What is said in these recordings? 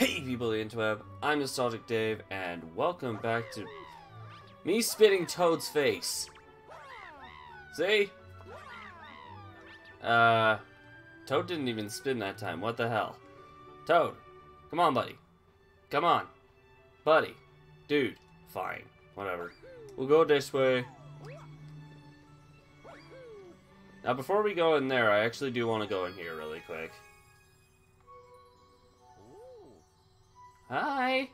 Hey people of the interweb, I'm Nostalgic Dave, and welcome back to me spitting Toad's face. See? Uh, Toad didn't even spin that time, what the hell? Toad, come on buddy. Come on. Buddy. Dude. Fine. Whatever. We'll go this way. Now before we go in there, I actually do want to go in here really quick. Hi.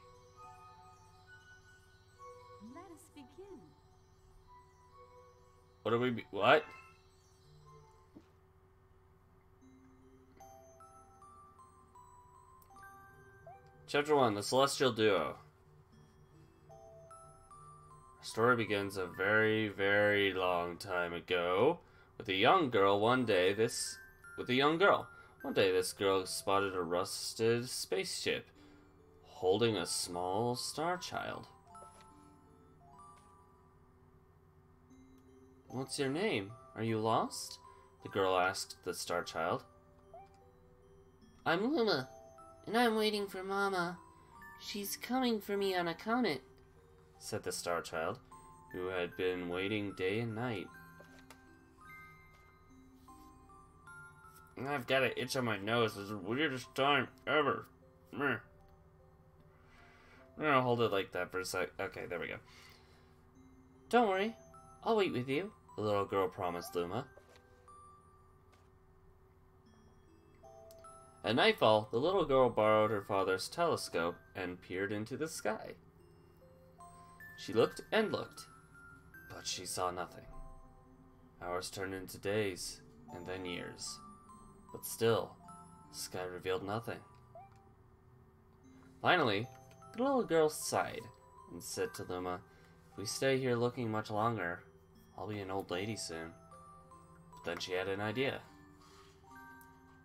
Let us begin. What are we? Be what? Chapter one: The Celestial Duo. Our story begins a very, very long time ago, with a young girl. One day, this with a young girl. One day, this girl spotted a rusted spaceship holding a small star child. What's your name? Are you lost? The girl asked the star child. I'm Luma, and I'm waiting for Mama. She's coming for me on a comet, said the star child, who had been waiting day and night. I've got an itch on my nose. It's the weirdest time ever. Gonna hold it like that for a sec. Okay, there we go. Don't worry, I'll wait with you, the little girl promised Luma. At nightfall, the little girl borrowed her father's telescope and peered into the sky. She looked and looked, but she saw nothing. Hours turned into days, and then years. But still, the sky revealed nothing. Finally, the little girl sighed and said to Luma, If we stay here looking much longer, I'll be an old lady soon. But then she had an idea.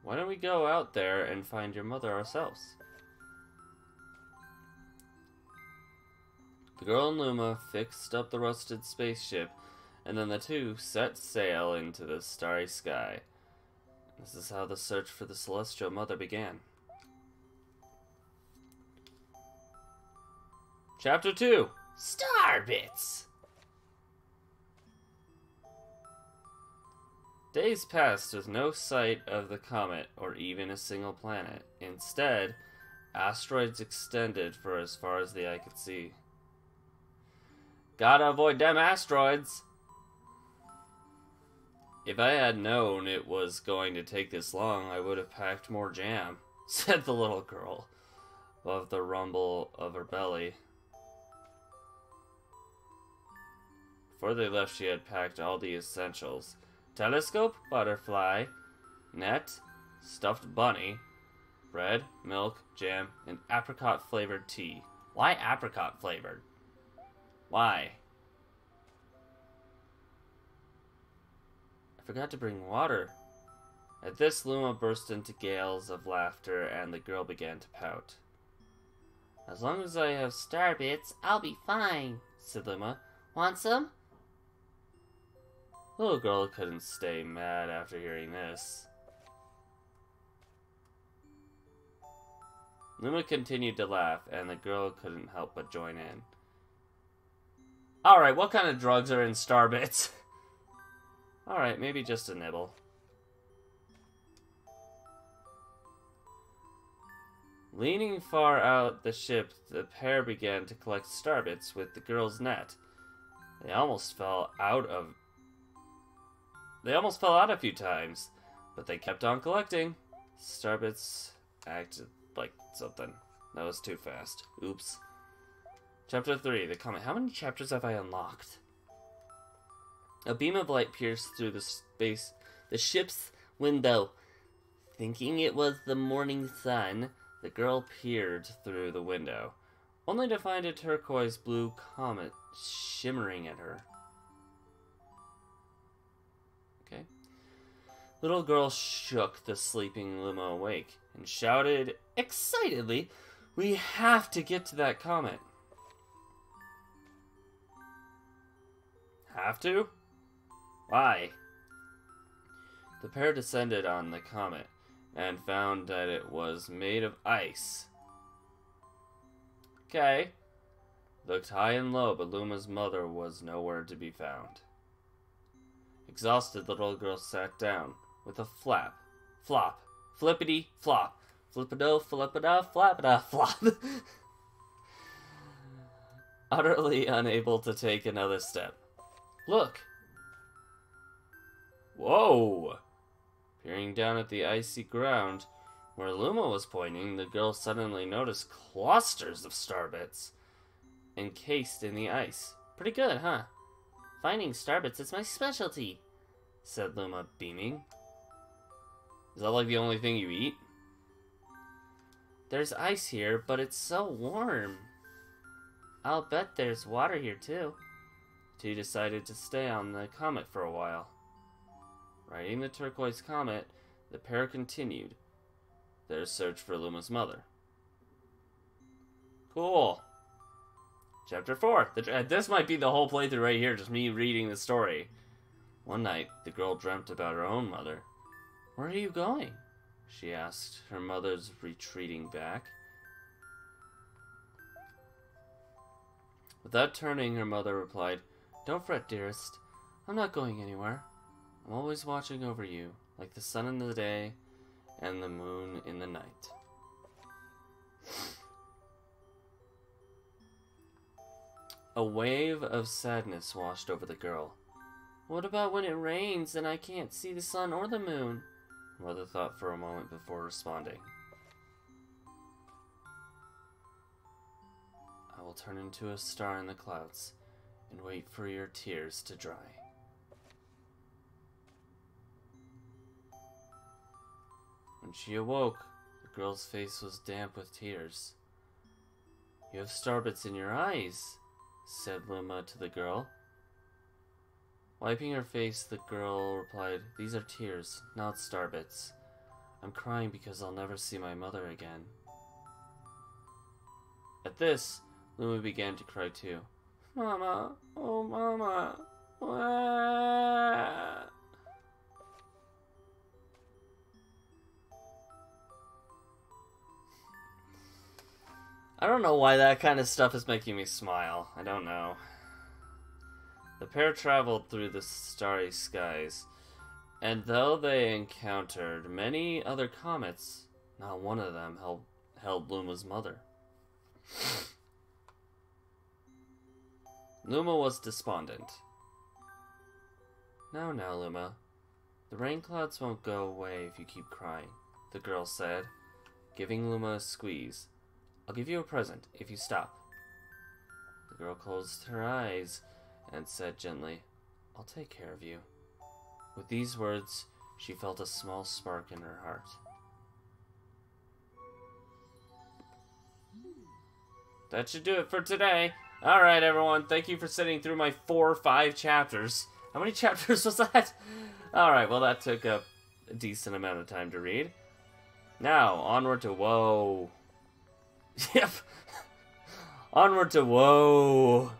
Why don't we go out there and find your mother ourselves? The girl and Luma fixed up the rusted spaceship, and then the two set sail into the starry sky. This is how the search for the celestial mother began. Chapter 2 Star Bits! Days passed with no sight of the comet or even a single planet. Instead, asteroids extended for as far as the eye could see. Gotta avoid them asteroids! If I had known it was going to take this long, I would have packed more jam, said the little girl, above the rumble of her belly. Before they left, she had packed all the essentials telescope, butterfly, net, stuffed bunny, bread, milk, jam, and apricot flavored tea. Why apricot flavored? Why? I forgot to bring water. At this, Luma burst into gales of laughter, and the girl began to pout. As long as I have star bits, I'll be fine, said Luma. Want some? Little girl couldn't stay mad after hearing this. Luma continued to laugh, and the girl couldn't help but join in. Alright, what kind of drugs are in Starbits? Alright, maybe just a nibble. Leaning far out the ship, the pair began to collect starbits with the girl's net. They almost fell out of they almost fell out a few times, but they kept on collecting. Starbits acted like something. That was too fast. Oops. Chapter 3, the comet. How many chapters have I unlocked? A beam of light pierced through the space, the ship's window. Thinking it was the morning sun, the girl peered through the window, only to find a turquoise blue comet shimmering at her. Little girl shook the sleeping Luma awake and shouted excitedly, We have to get to that comet. Have to? Why? The pair descended on the comet and found that it was made of ice. Okay. Looked high and low, but Luma's mother was nowhere to be found. Exhausted, the little girl sat down with a flap, flop, flippity flop, flippido, flippida, flappida, flop. Utterly unable to take another step. Look! Whoa! Peering down at the icy ground, where Luma was pointing, the girl suddenly noticed clusters of starbits encased in the ice. Pretty good, huh? Finding starbits is my specialty, said Luma, beaming. Is that like the only thing you eat? There's ice here, but it's so warm. I'll bet there's water here too. Two decided to stay on the comet for a while. Riding the turquoise comet, the pair continued their search for Luma's mother. Cool. Chapter 4. The, this might be the whole playthrough right here, just me reading the story. One night, the girl dreamt about her own mother. Where are you going? She asked, her mother's retreating back. Without turning, her mother replied, Don't fret, dearest. I'm not going anywhere. I'm always watching over you, like the sun in the day and the moon in the night. A wave of sadness washed over the girl. What about when it rains and I can't see the sun or the moon? Mother thought for a moment before responding. I will turn into a star in the clouds and wait for your tears to dry. When she awoke, the girl's face was damp with tears. You have starbits in your eyes, said Luma to the girl. Wiping her face, the girl replied, These are tears, not starbits. I'm crying because I'll never see my mother again. At this, Luma began to cry too. Mama, oh mama, Wah. I don't know why that kind of stuff is making me smile. I don't know. The pair traveled through the starry skies, and though they encountered many other comets, not one of them held, held Luma's mother. Luma was despondent. Now, now, Luma. The rain clouds won't go away if you keep crying, the girl said, giving Luma a squeeze. I'll give you a present if you stop. The girl closed her eyes and said gently, I'll take care of you. With these words, she felt a small spark in her heart. That should do it for today. Alright, everyone. Thank you for sitting through my four or five chapters. How many chapters was that? Alright, well, that took a, decent amount of time to read. Now, onward to... Whoa. Yep. Onward to woe.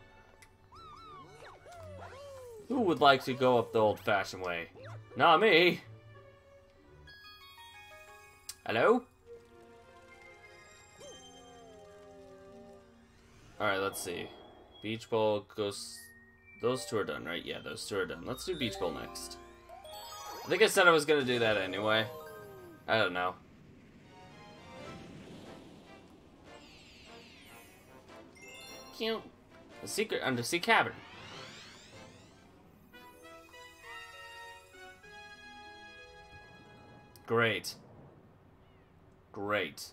Who would like to go up the old-fashioned way? Not me. Hello? Alright, let's see. Beach Bowl, Ghost... Those two are done, right? Yeah, those two are done. Let's do Beach Bowl next. I think I said I was gonna do that anyway. I don't know. Cute. The secret undersea cavern. Great. Great.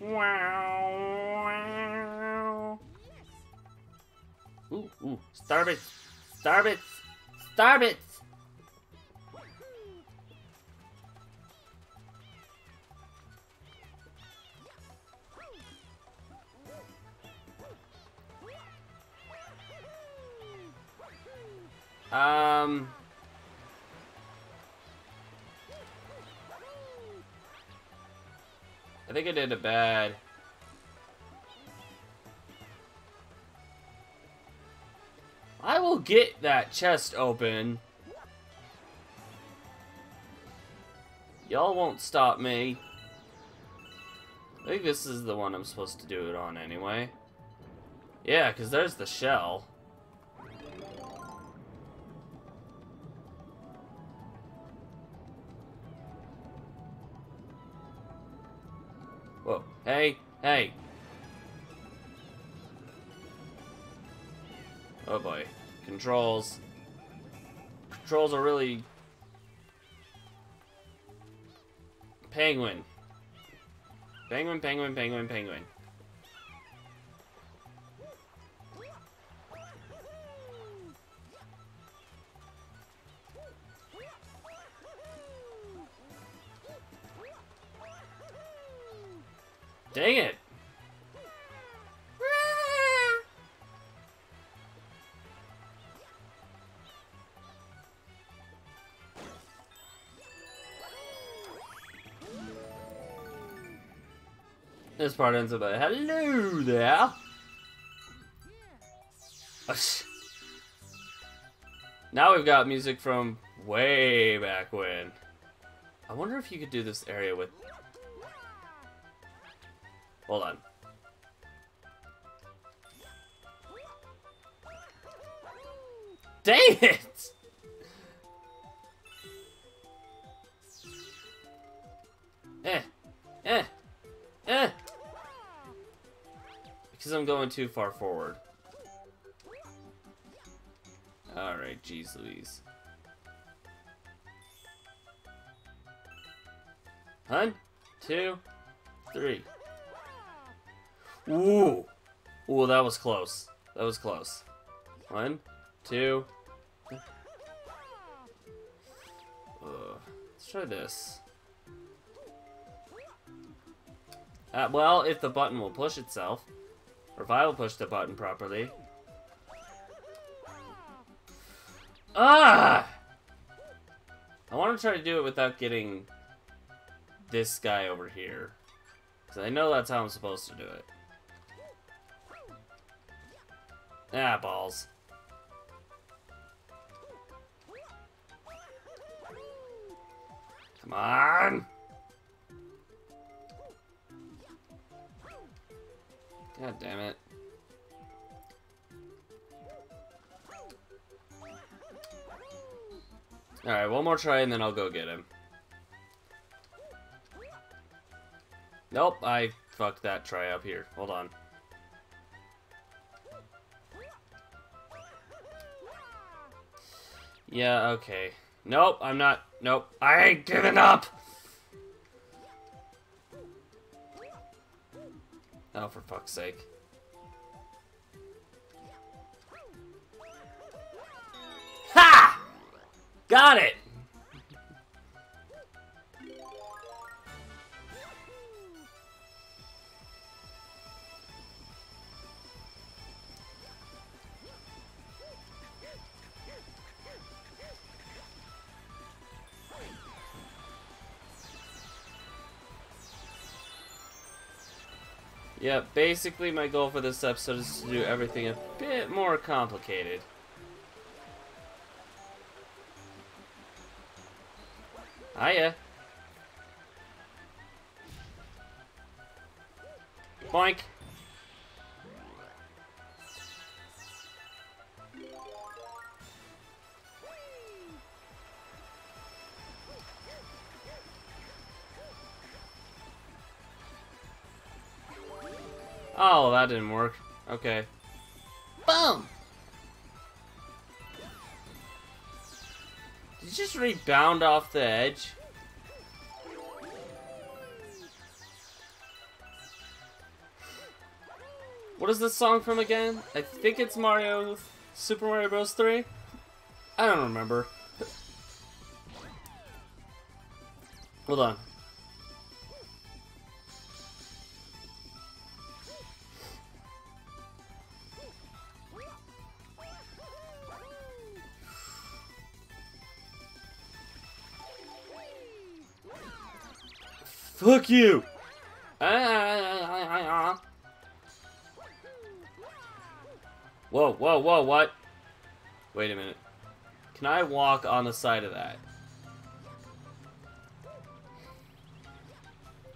Wow. Ooh, ooh. Starbits. Starbits. Starbits. Um. I think I did it bad. I will get that chest open. Y'all won't stop me. I think this is the one I'm supposed to do it on anyway. Yeah, because there's the shell. Hey. Oh boy. Controls. Controls are really... Penguin. Penguin, penguin, penguin, penguin. Dang it! This part ends up a hello there. Now we've got music from way back when. I wonder if you could do this area with. Hold on. Dang it! Eh. Eh. Eh. Because I'm going too far forward. Alright, jeez Louise. One, two, three. Ooh! Ooh, that was close. That was close. One, two. Uh, let's try this. Uh, well, if the button will push itself. Or if I will push the button properly. Ah! I want to try to do it without getting this guy over here. Because I know that's how I'm supposed to do it. Ah, balls. Come on! God damn it. Alright, one more try and then I'll go get him. Nope, I fucked that try up here. Hold on. Yeah, okay. Nope, I'm not. Nope, I ain't giving up! Oh, for fuck's sake. Ha! Got it! Yeah, basically my goal for this episode is to do everything a bit more complicated. Hiya. Boink. That didn't work. Okay. Boom! Did you just rebound off the edge? What is this song from again? I think it's Mario... Super Mario Bros. 3? I don't remember. Hold on. Fuck you! Whoa, whoa, whoa, what? Wait a minute. Can I walk on the side of that?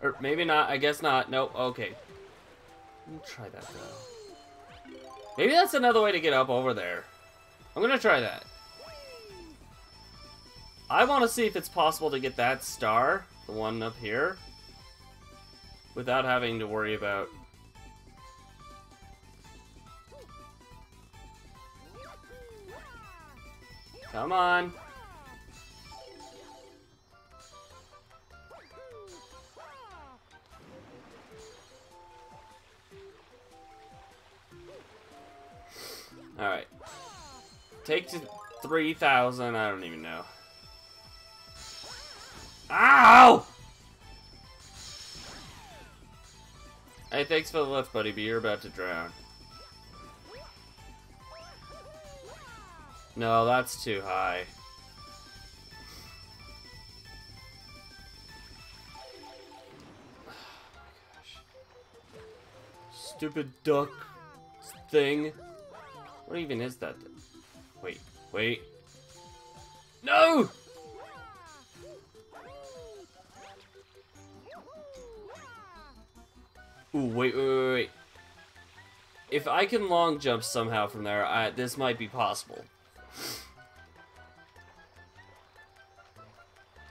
Or maybe not. I guess not. Nope. Okay. Let me try that though. Maybe that's another way to get up over there. I'm gonna try that. I want to see if it's possible to get that star, the one up here, without having to worry about Come on. Alright. Take to 3,000, I don't even know. Ow! Hey, thanks for the lift, buddy, but you're about to drown. No, that's too high. Stupid duck thing. What even is that? Wait, wait. No! Ooh, wait, wait, wait, wait. If I can long jump somehow from there, I, this might be possible.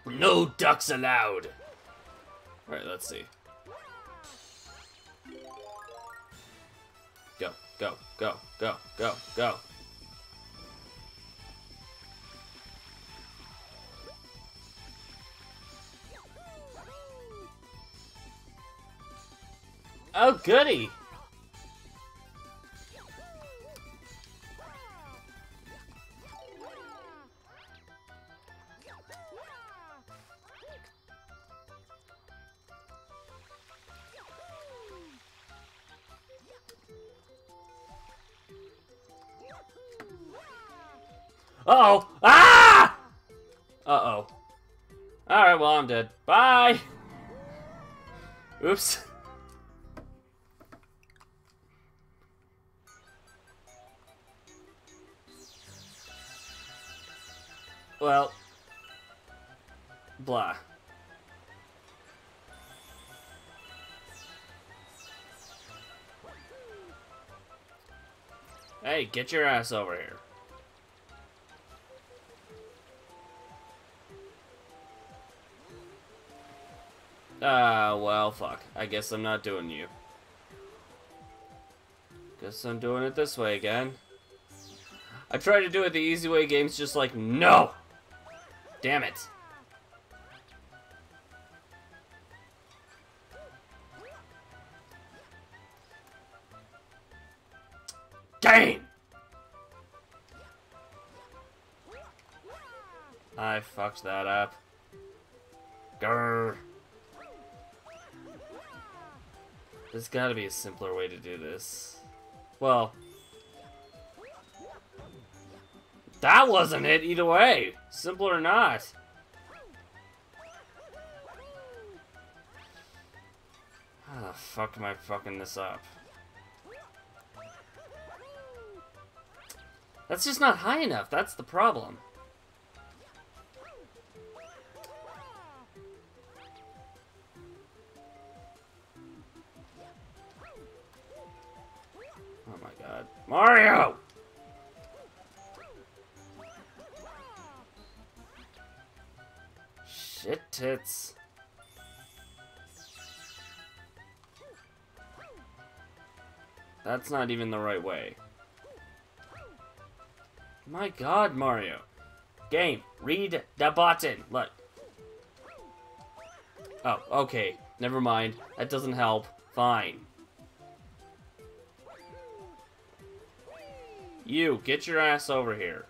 No ducks allowed! Alright, let's see. Go, go, go, go, go, go. Oh, goody! Uh oh Hey, get your ass over here. Ah, well, fuck. I guess I'm not doing you. Guess I'm doing it this way again. I tried to do it the easy way, game's just like, no! Damn it. That up. Grr. There's gotta be a simpler way to do this. Well... That wasn't it either way! Simple or not. How the fuck am I fucking this up? That's just not high enough, that's the problem. Shit tits. That's not even the right way. My god, Mario. Game, read the button. Look. Oh, okay. Never mind. That doesn't help. Fine. You, get your ass over here.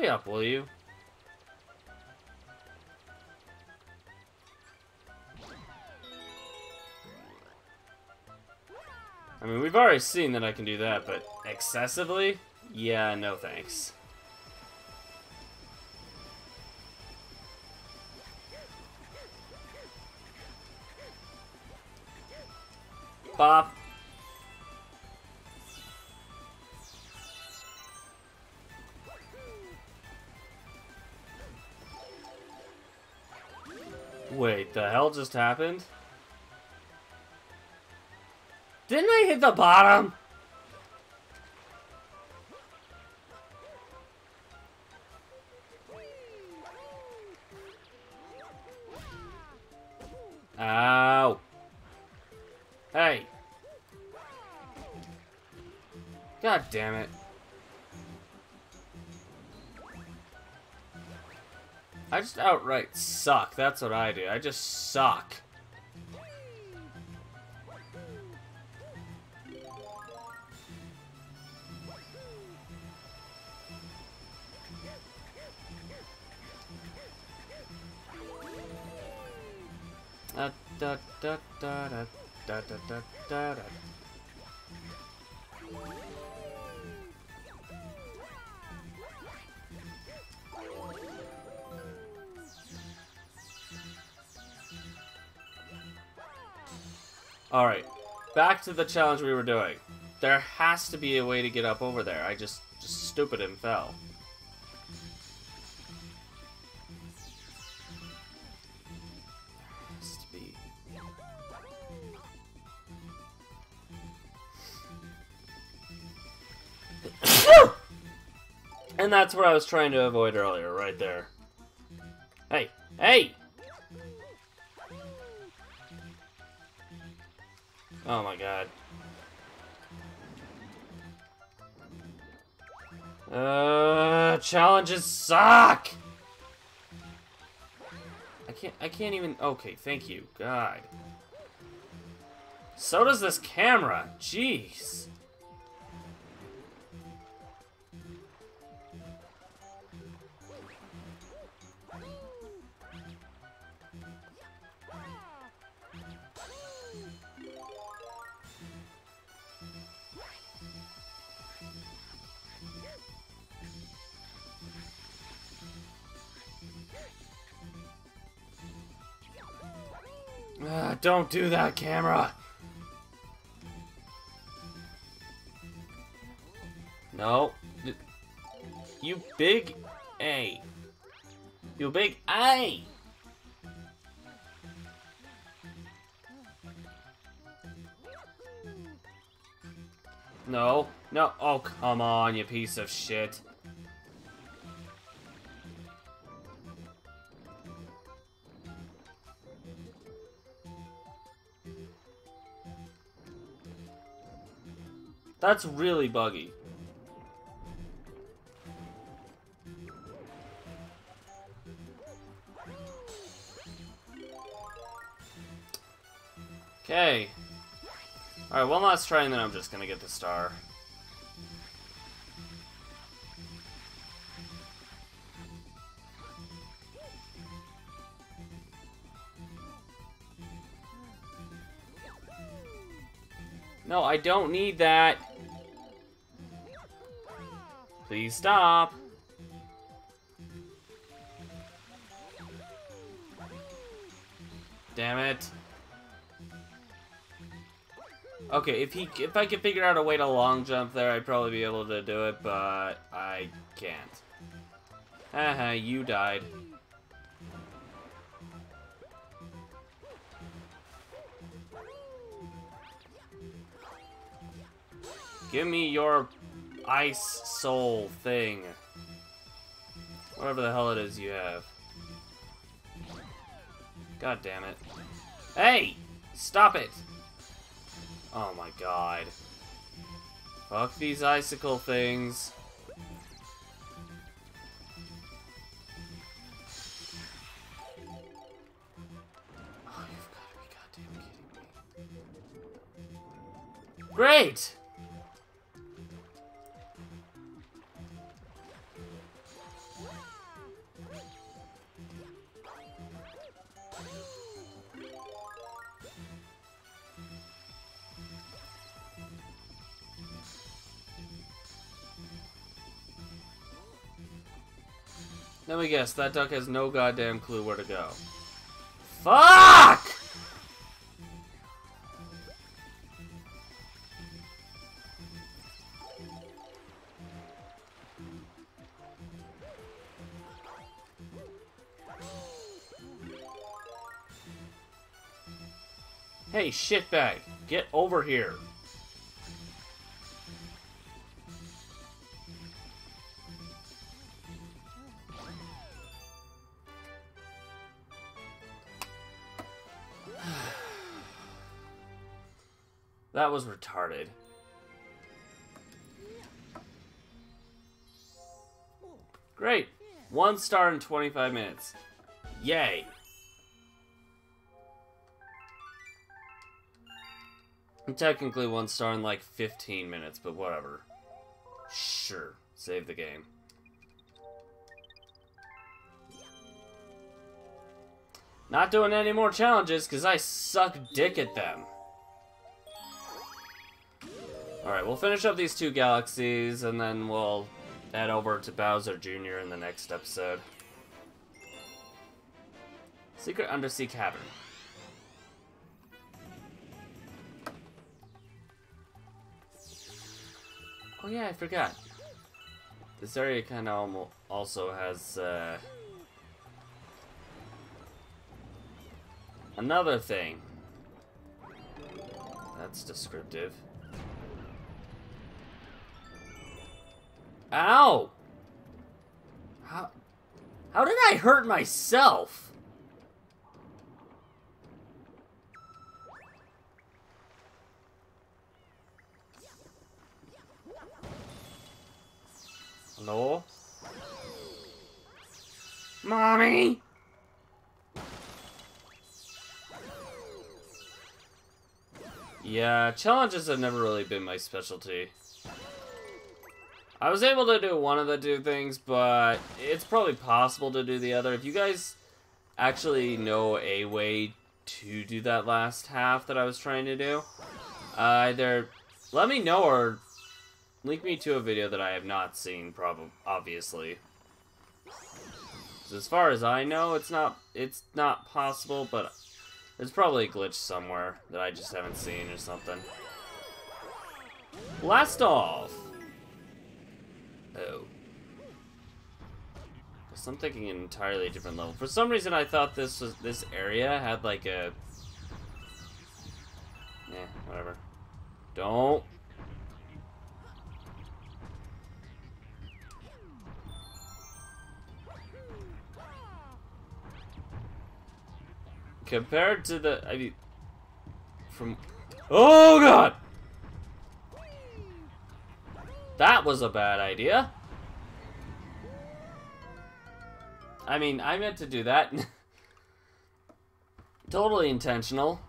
Hurry up, will you? I mean, we've already seen that I can do that, but excessively? Yeah, no thanks. Bop. Wait, the hell just happened? Didn't I hit the bottom? Ow. Hey. God damn it. I just outright suck. That's what I do. I just suck. Da da da da da da da da to the challenge we were doing. There has to be a way to get up over there. I just, just stupid and fell. There has to be. and that's what I was trying to avoid earlier, right there. Hey, hey! Oh my god. Uh, challenges suck! I can't, I can't even, okay, thank you, God. So does this camera, jeez. Don't do that, camera! No. You big A. You big A! No. No. Oh, come on, you piece of shit. That's really buggy. Okay. Alright, one last try and then I'm just gonna get the star. No, I don't need that. Please stop. Damn it. Okay, if he if I could figure out a way to long jump there, I'd probably be able to do it, but I can't. Haha, you died. Give me your ice soul thing. Whatever the hell it is you have. God damn it. Hey! Stop it! Oh my god. Fuck these icicle things. Oh. Great! Guess, that duck has no goddamn clue where to go. Fuck! Hey, shitbag, get over here. Was retarded. Great. One star in 25 minutes. Yay. Technically one star in like 15 minutes, but whatever. Sure. Save the game. Not doing any more challenges because I suck dick at them. Alright, we'll finish up these two galaxies and then we'll head over to Bowser Jr. in the next episode. Secret Undersea Cavern. Oh yeah, I forgot. This area kind of also has uh, another thing. That's descriptive. Ow! How, how did I hurt myself? Hello? Mommy? Yeah, challenges have never really been my specialty. I was able to do one of the two things, but it's probably possible to do the other. If you guys actually know a way to do that last half that I was trying to do, uh, either let me know or link me to a video that I have not seen, probably, obviously. As far as I know, it's not it's not possible, but there's probably a glitch somewhere that I just haven't seen or something. Blast off! Oh. So I'm thinking an entirely different level. For some reason, I thought this was this area had like a. Yeah, whatever. Don't. Compared to the, I mean, from. Oh God! That was a bad idea. I mean, I meant to do that. totally intentional.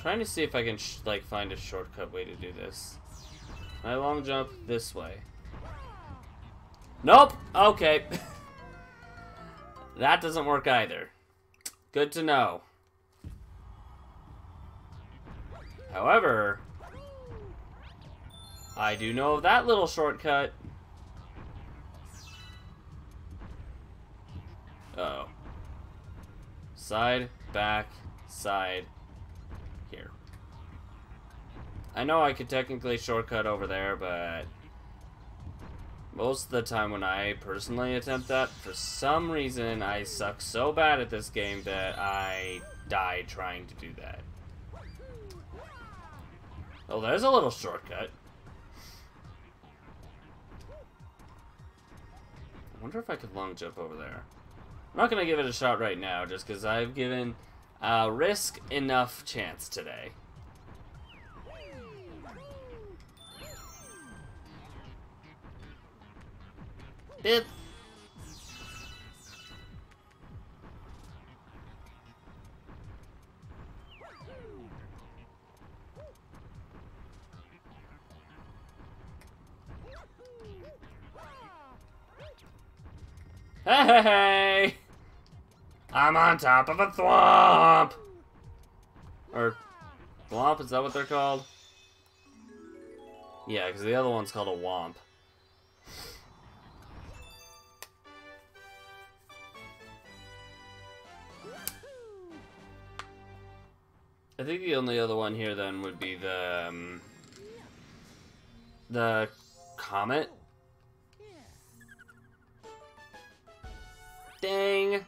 Trying to see if I can, like, find a shortcut way to do this. My long jump this way. Nope! Okay. that doesn't work either. Good to know. However, I do know of that little shortcut. Uh oh. Side, back, side, here. I know I could technically shortcut over there, but most of the time when I personally attempt that, for some reason I suck so bad at this game that I die trying to do that. Oh, there's a little shortcut. I wonder if I could long jump over there. I'm not going to give it a shot right now, just because I've given uh, Risk enough chance today. Bip. Hey! I'm on top of a thwomp! Or, thwomp, is that what they're called? Yeah, because the other one's called a whomp. I think the only other one here then would be the um, the comet Dang.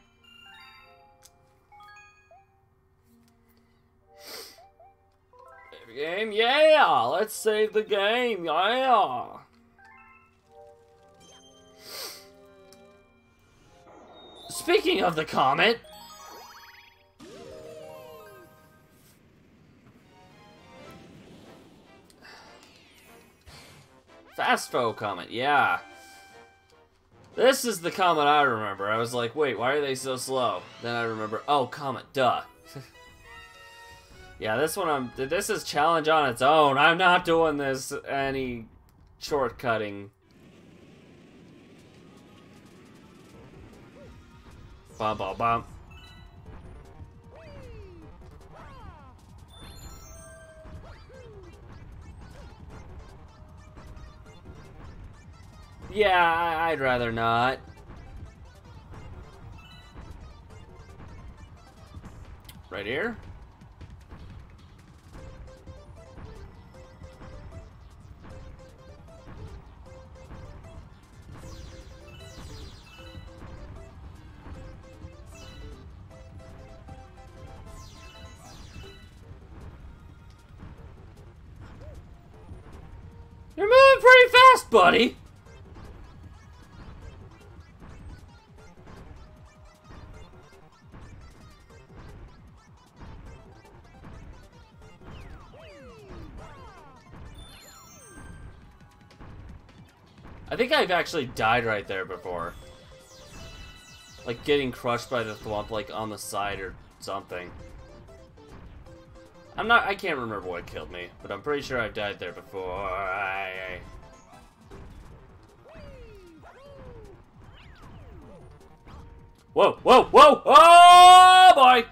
Game, yeah! Let's save the game, yeah! Speaking of the comet, fast Fastfo comet, yeah. This is the comet I remember. I was like, wait, why are they so slow? Then I remember, oh, comet, duh. yeah, this one, I'm, this is challenge on its own. I'm not doing this any shortcutting. Bum, bum, bum. Yeah, I'd rather not. Right here? You're moving pretty fast, buddy! I've actually died right there before. Like getting crushed by the thwomp like on the side or something. I'm not I can't remember what killed me, but I'm pretty sure I've died there before. I, I... Whoa, whoa, whoa! Oh boy!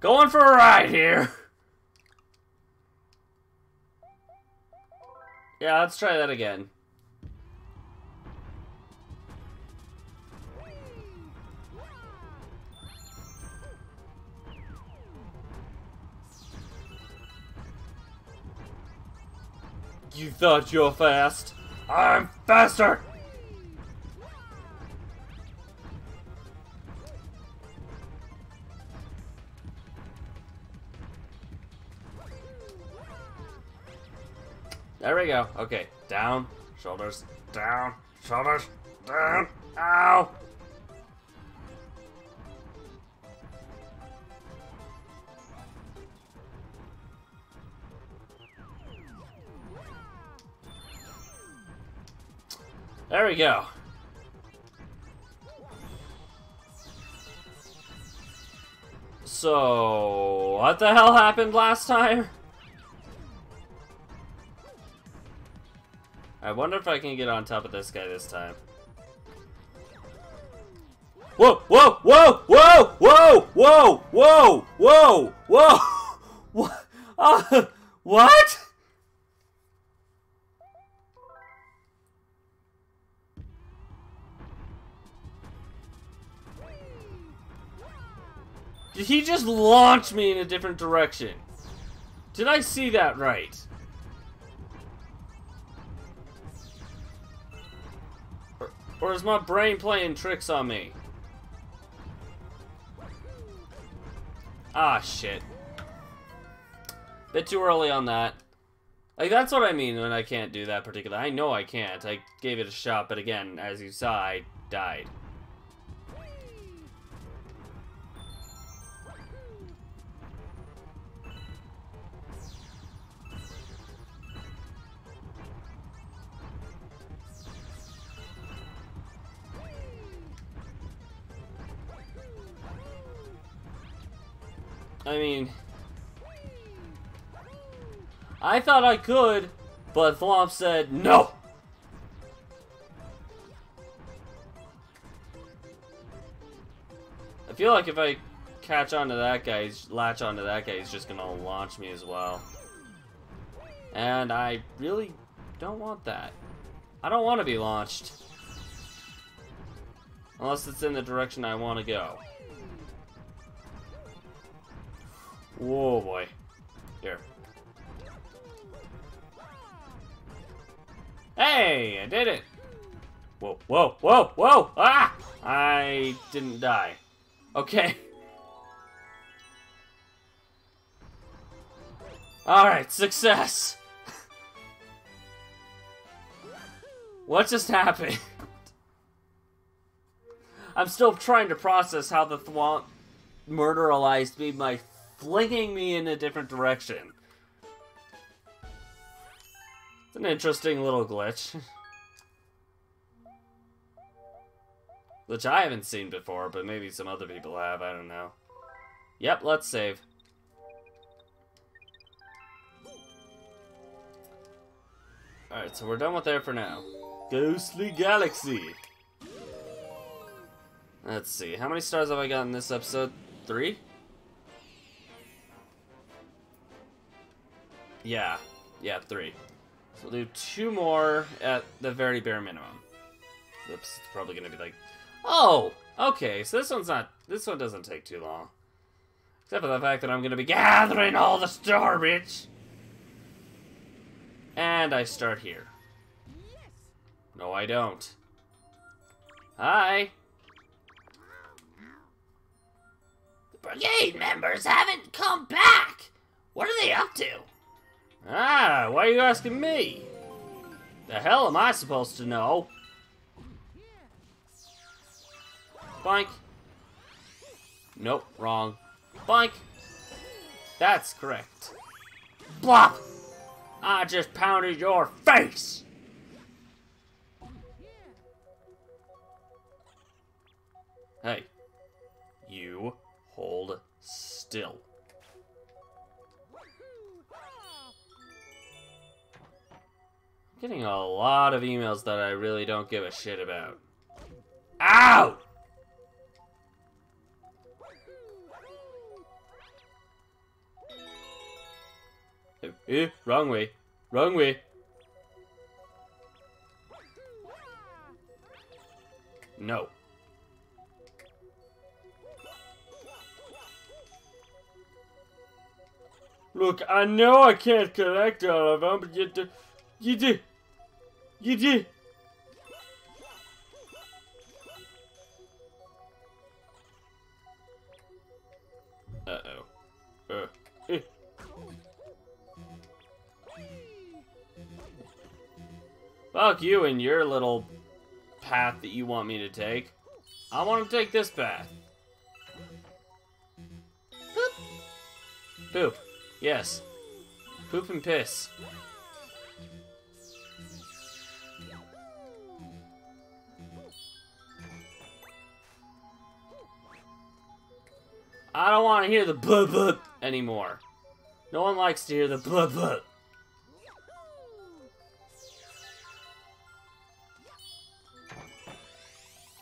Going for a ride here. Yeah, let's try that again. You thought you're fast? I'm faster! There we go. Okay. Down. Shoulders. Down. Shoulders. Down. Ow! There we go. So, what the hell happened last time? I wonder if I can get on top of this guy this time. Whoa, whoa, whoa, whoa, whoa, whoa, whoa, whoa, whoa, what? Uh, what? Did he just launch me in a different direction? Did I see that right? Or, or is my brain playing tricks on me? Ah, shit. Bit too early on that. Like, that's what I mean when I can't do that particular. I know I can't. I gave it a shot, but again, as you saw, I died. I mean... I thought I could, but Thwomp said no! I feel like if I catch onto that guy, latch onto that guy, he's just gonna launch me as well. And I really don't want that. I don't want to be launched. Unless it's in the direction I want to go. Whoa, boy. Here. Hey, I did it! Whoa, whoa, whoa, whoa! Ah! I didn't die. Okay. Alright, success! what just happened? I'm still trying to process how the Thwomp murderalized me by flinging me in a different direction. It's an interesting little glitch. Which I haven't seen before, but maybe some other people have, I don't know. Yep, let's save. Alright, so we're done with there for now. Ghostly Galaxy! Let's see, how many stars have I got in this episode? Three? Yeah, yeah, three. So we'll do two more at the very bare minimum. Oops, it's probably gonna be like, oh, okay, so this one's not, this one doesn't take too long. Except for the fact that I'm gonna be gathering all the starbits. And I start here. No, I don't. Hi. The brigade members haven't come back. What are they up to? Ah, why are you asking me? The hell am I supposed to know? Boink. Nope, wrong. Boink. That's correct. Blop! I just pounded your face! Hey. You hold still. Getting a lot of emails that I really don't give a shit about. Ow! Eh, eh, wrong way. Wrong way. No. Look, I know I can't collect all of them, but you do. You do. You do. Uh-oh. Uh, eh. Fuck you and your little path that you want me to take. I want to take this path. Poop. Poop. Yes. Poop and piss. I don't want to hear the blah blah anymore. No one likes to hear the blah blah.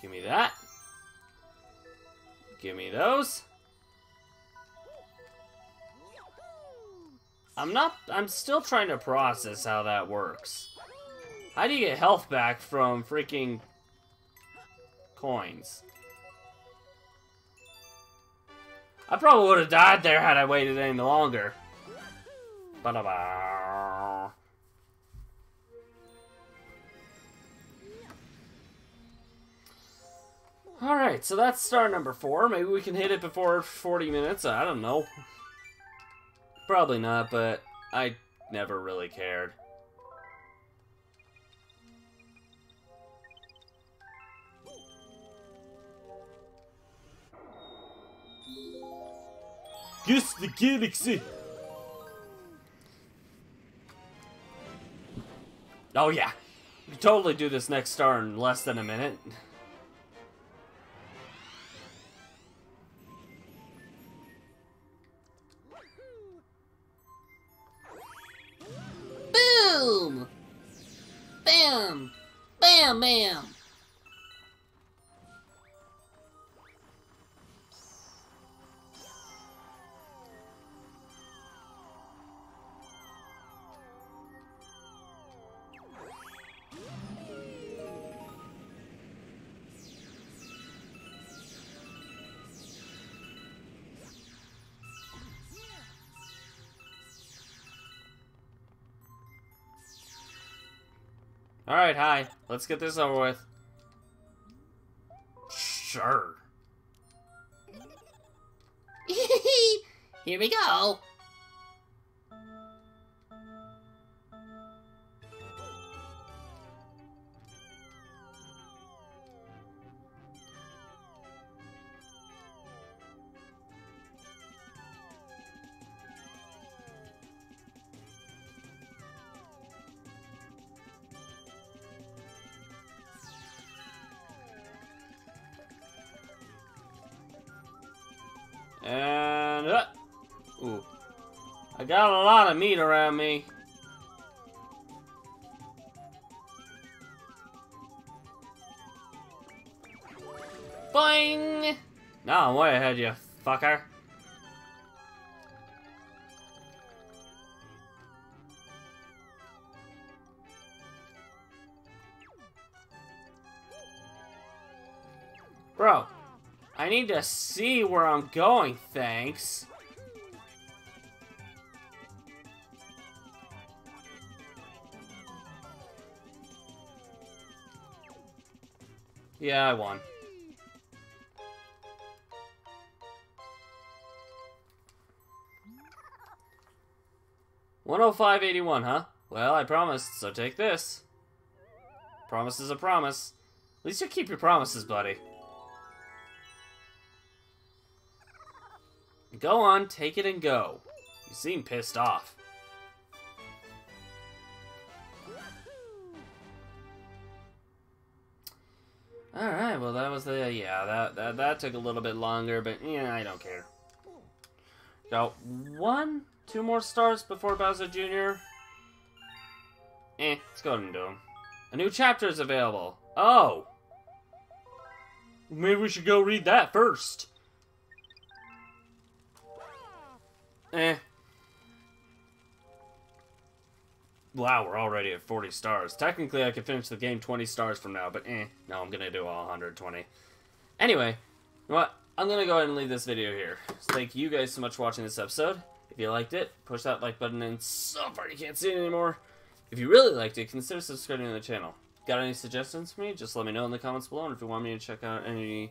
Give me that. Give me those. I'm not, I'm still trying to process how that works. How do you get health back from freaking coins? I probably would have died there had I waited any longer. Ba-da-ba. Alright, so that's star number four. Maybe we can hit it before 40 minutes. I don't know. Probably not, but I never really cared. Guess the galaxy. Oh yeah, we totally do this next star in less than a minute. Alright, hi. Let's get this over with. Sure. Here we go! And uh, ooh, I got a lot of meat around me. Boing! No, I'm way ahead, you fucker. Need to see where I'm going, thanks. Yeah, I won. One oh five eighty one, huh? Well, I promised, so take this. Promise is a promise. At least you keep your promises, buddy. Go on, take it and go. You seem pissed off. Alright, well that was the, yeah, that, that, that took a little bit longer, but yeah, I don't care. Got one, two more stars before Bowser Jr. Eh, let's go and do them. A new chapter is available. Oh! Maybe we should go read that first. Eh. Wow, we're already at 40 stars. Technically, I could finish the game 20 stars from now, but eh. No, I'm gonna do all 120. Anyway, you know what? I'm gonna go ahead and leave this video here. So thank you guys so much for watching this episode. If you liked it, push that like button and so far you can't see it anymore. If you really liked it, consider subscribing to the channel. Got any suggestions for me? Just let me know in the comments below. And if you want me to check out any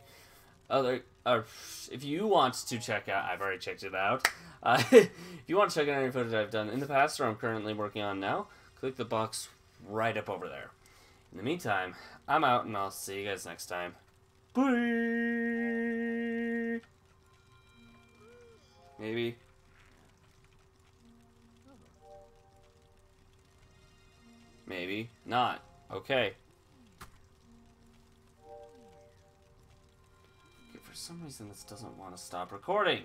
other, uh, if you want to check out, I've already checked it out. Uh, if you want to check out any footage I've done in the past or I'm currently working on now, click the box right up over there. In the meantime, I'm out and I'll see you guys next time. Bye! Maybe. Maybe not. Okay, for some reason this doesn't want to stop recording.